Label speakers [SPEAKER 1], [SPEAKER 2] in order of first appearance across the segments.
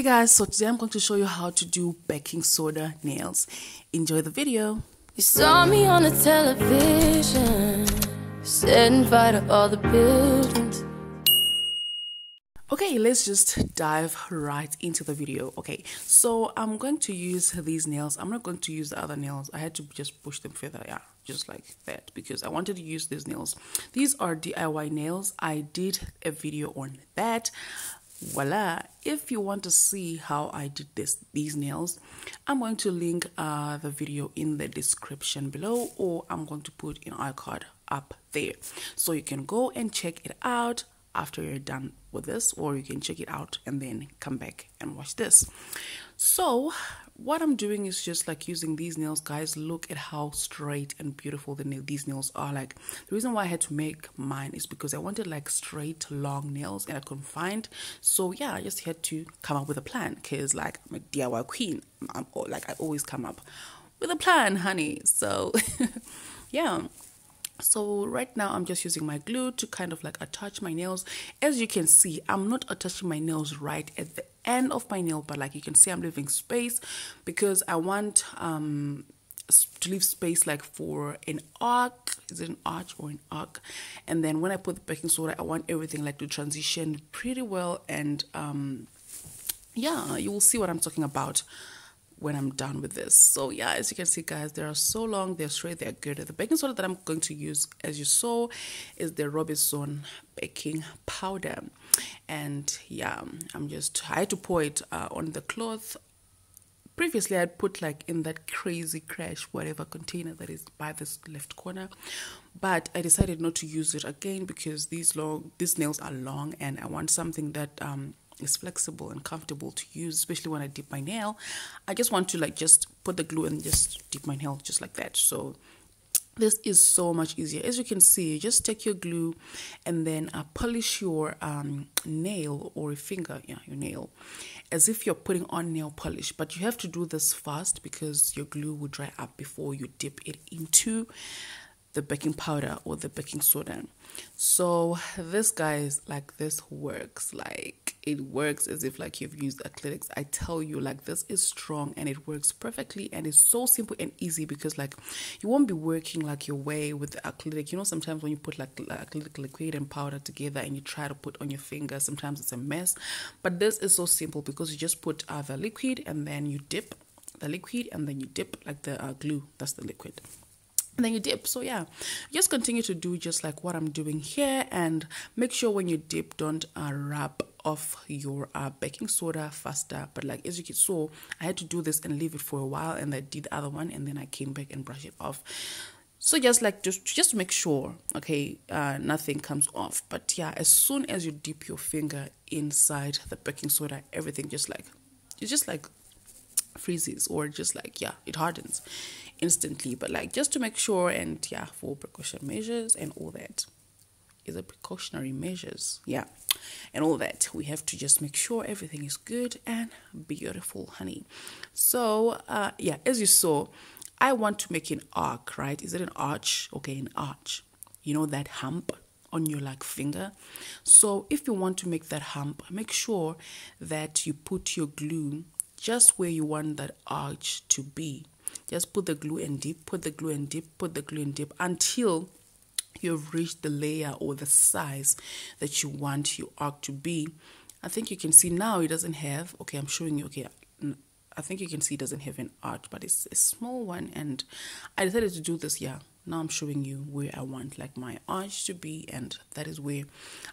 [SPEAKER 1] Hey guys, so today I'm going to show you how to do baking soda nails. Enjoy the video.
[SPEAKER 2] You saw me on the television, setting fire to all the buildings.
[SPEAKER 1] Okay, let's just dive right into the video. Okay, so I'm going to use these nails. I'm not going to use the other nails. I had to just push them further, yeah, just like that, because I wanted to use these nails. These are DIY nails. I did a video on that voila. If you want to see how i did this these nails i'm going to link uh, the video in the description below or i'm going to put an icard up there. So you can go and check it out after you're done with this or you can check it out and then come back and watch this. So what I'm doing is just like using these nails. Guys look at how straight and beautiful the nail these nails are. Like the reason why I had to make mine is because I wanted like straight long nails and I couldn't find. So yeah I just had to come up with a plan because like I'm a DIY queen. I'm like I always come up with a plan honey. So yeah. So right now i'm just using my glue to kind of like attach my nails. As you can see i'm not attaching my nails right at the end of my nail but like you can see i'm leaving space because i want um to leave space like for an arc is it an arch or an arc and then when i put the baking soda i want everything like to transition pretty well and um yeah you will see what i'm talking about when I'm done with this. So yeah, as you can see guys, they are so long, they're straight, they're good. The baking soda that I'm going to use, as you saw, is the Robinson baking powder. And yeah, I'm just, I had to pour it uh, on the cloth. Previously, I'd put like in that crazy crash, whatever container that is by this left corner. But I decided not to use it again because these long, these nails are long and I want something that um, is flexible and comfortable to use, especially when I dip my nail. I just want to like just put the glue and just dip my nail just like that. So this is so much easier. As you can see just take your glue and then uh, polish your um, nail or your finger yeah your nail as if you're putting on nail polish. But you have to do this fast because your glue will dry up before you dip it into the baking powder or the baking soda. So this guys like this works like it works as if like you've used acrylics. I tell you like this is strong and it works perfectly and it's so simple and easy because like you won't be working like your way with the acrylic. You know sometimes when you put like acrylic liquid and powder together and you try to put on your finger sometimes it's a mess. But this is so simple because you just put uh, the liquid and then you dip the liquid and then you dip like the uh, glue that's the liquid and then you dip. So yeah. Just continue to do just like what i'm doing here and make sure when you dip don't uh, wrap off your uh, baking soda faster. But like as you can saw i had to do this and leave it for a while and i did the other one and then i came back and brush it off. So just like just just make sure okay uh, nothing comes off. But yeah as soon as you dip your finger inside the baking soda everything just like it's just like freezes or just like yeah it hardens instantly but like just to make sure and yeah for precaution measures and all that. Is a precautionary measures? Yeah. And all that. We have to just make sure everything is good and beautiful honey. So uh yeah as you saw i want to make an arc right? Is it an arch? Okay an arch. You know that hump on your like finger? So if you want to make that hump make sure that you put your glue just where you want that arch to be. Just put the glue and dip, put the glue and dip, put the glue and dip until you've reached the layer or the size that you want your arc to be. I think you can see now it doesn't have, okay, I'm showing you, okay, I think you can see it doesn't have an arch, but it's a small one. And I decided to do this, yeah, now I'm showing you where I want like my arch to be and that is where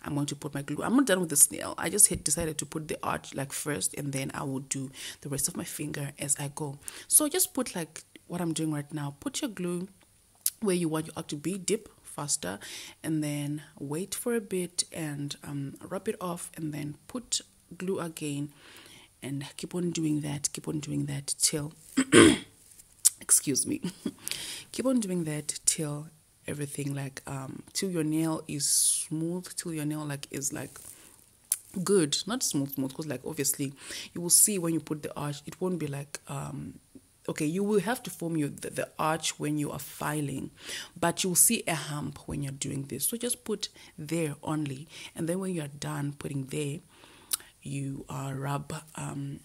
[SPEAKER 1] I'm going to put my glue. I'm not done with the snail. I just had decided to put the arch like first and then I will do the rest of my finger as I go. So just put like what I'm doing right now. Put your glue where you want your arch to be. Dip faster and then wait for a bit and um, rub it off and then put glue again and keep on doing that. Keep on doing that till excuse me. Keep on doing that till everything like um till your nail is smooth till your nail like is like good. Not smooth smooth because like obviously you will see when you put the arch it won't be like um okay you will have to form your the, the arch when you are filing but you'll see a hump when you're doing this. So just put there only and then when you're done putting there you uh, rub um,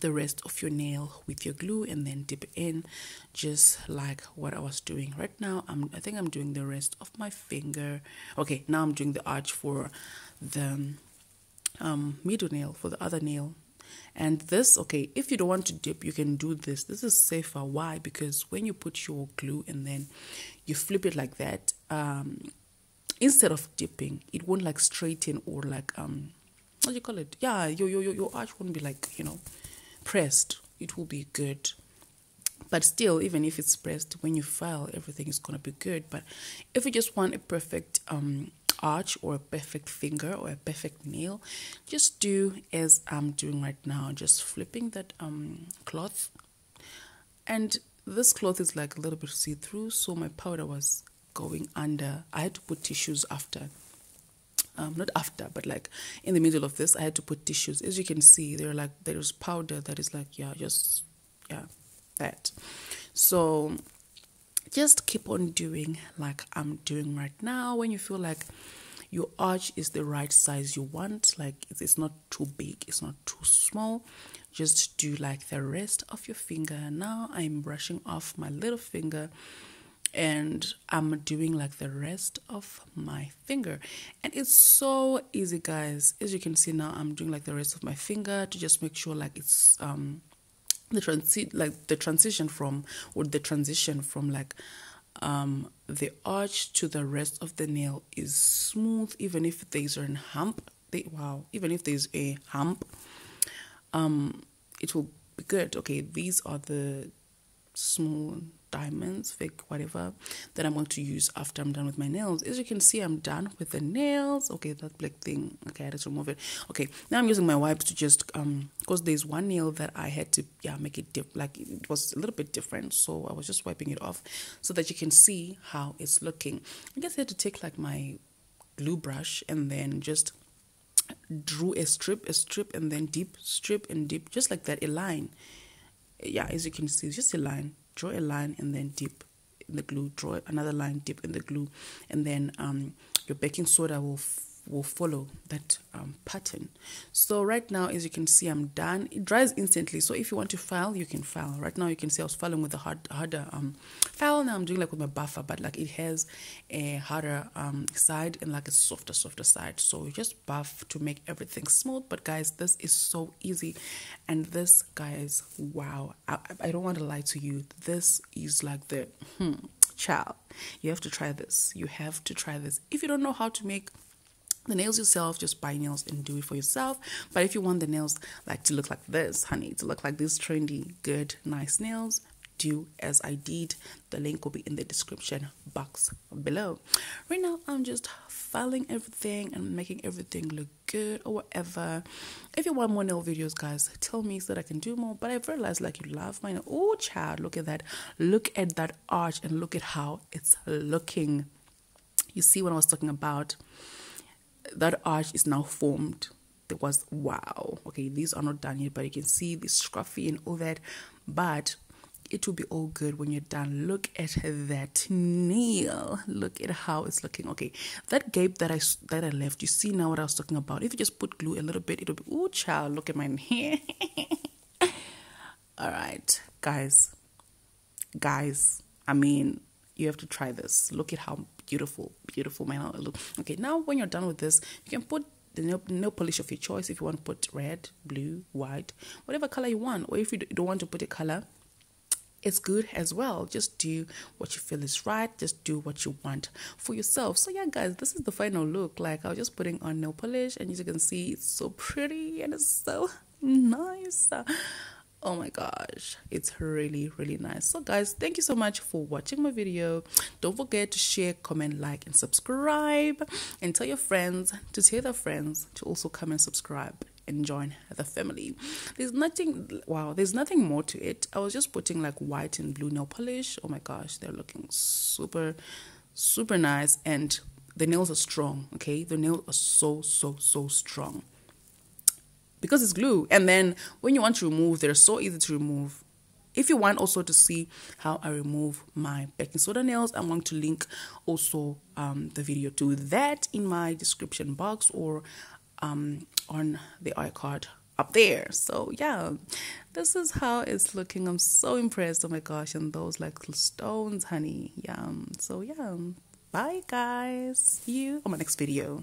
[SPEAKER 1] the rest of your nail with your glue and then dip in just like what I was doing right now. I'm I think I'm doing the rest of my finger. Okay now I'm doing the arch for the um, middle nail for the other nail. And this okay if you don't want to dip you can do this. This is safer. Why? Because when you put your glue and then you flip it like that um, instead of dipping it won't like straighten or like um what do you call it? Yeah your your your arch won't be like you know pressed, it will be good. But still, even if it's pressed, when you file, everything is gonna be good. But if you just want a perfect um, arch or a perfect finger or a perfect nail, just do as I'm doing right now, just flipping that um, cloth. And this cloth is like a little bit see-through, so my powder was going under. I had to put tissues after um, not after, but like in the middle of this, I had to put tissues. As you can see, there are like there's powder that is like yeah, just yeah, that. So just keep on doing like I'm doing right now. When you feel like your arch is the right size you want, like it's not too big, it's not too small, just do like the rest of your finger. Now I'm brushing off my little finger and I'm doing like the rest of my finger. And it's so easy, guys. As you can see now, I'm doing like the rest of my finger to just make sure like it's um the transit like the transition from or the transition from like um the arch to the rest of the nail is smooth even if there's a hump they, wow even if there's a hump um it will be good okay these are the small diamonds, fake, whatever, that I'm going to use after I'm done with my nails. As you can see, I'm done with the nails. Okay, that black thing. Okay, I had to remove it. Okay, now I'm using my wipes to just, um, because there's one nail that I had to, yeah, make it dip, like it was a little bit different. So I was just wiping it off so that you can see how it's looking. I guess I had to take like my glue brush and then just drew a strip, a strip, and then deep strip and deep, just like that, a line. Yeah, as you can see, just a line draw a line and then dip in the glue draw another line dip in the glue and then um, your baking soda will will follow that um, pattern. So right now as you can see I'm done. It dries instantly. So if you want to file you can file. Right now you can see I was filing with a hard harder um, file. Now I'm doing like with my buffer but like it has a harder um, side and like a softer softer side. So just buff to make everything smooth. But guys this is so easy. And this guys wow. I, I don't want to lie to you. This is like the hmm child. You have to try this. You have to try this. If you don't know how to make the nails yourself just buy nails and do it for yourself but if you want the nails like to look like this honey to look like these trendy good nice nails do as I did. The link will be in the description box below. Right now, I'm just filing everything and making everything look good or whatever. If you want more nail videos, guys, tell me so that I can do more. But I've realized like you love my. Oh, child, look at that. Look at that arch and look at how it's looking. You see what I was talking about? That arch is now formed. There was wow. Okay these are not done yet but you can see the scruffy and all that. But it will be all good when you're done. Look at that nail. Look at how it's looking. Okay that gape that i that i left you see now what i was talking about? If you just put glue a little bit it'll be oh child look at my hair all right guys. Guys i mean you have to try this look at how beautiful, beautiful my nail look. Okay, now when you're done with this, you can put the nail, nail polish of your choice if you want to put red, blue, white, whatever color you want. Or if you don't want to put a color, it's good as well. Just do what you feel is right. Just do what you want for yourself. So yeah, guys, this is the final look. Like I was just putting on nail polish, and as you can see, it's so pretty and it's so nice oh my gosh it's really really nice. So guys thank you so much for watching my video. Don't forget to share comment like and subscribe. And tell your friends to tell their friends to also come and subscribe and join the family. There's nothing wow there's nothing more to it. I was just putting like white and blue nail polish. Oh my gosh they're looking super super nice. And the nails are strong okay? The nails are so so so strong because it's glue. And then when you want to remove, they're so easy to remove. If you want also to see how I remove my baking soda nails, I'm going to link also um, the video to that in my description box or um, on the iCard up there. So yeah, this is how it's looking. I'm so impressed. Oh my gosh, and those like stones, honey. yum. So yeah, bye guys. See you on my next video.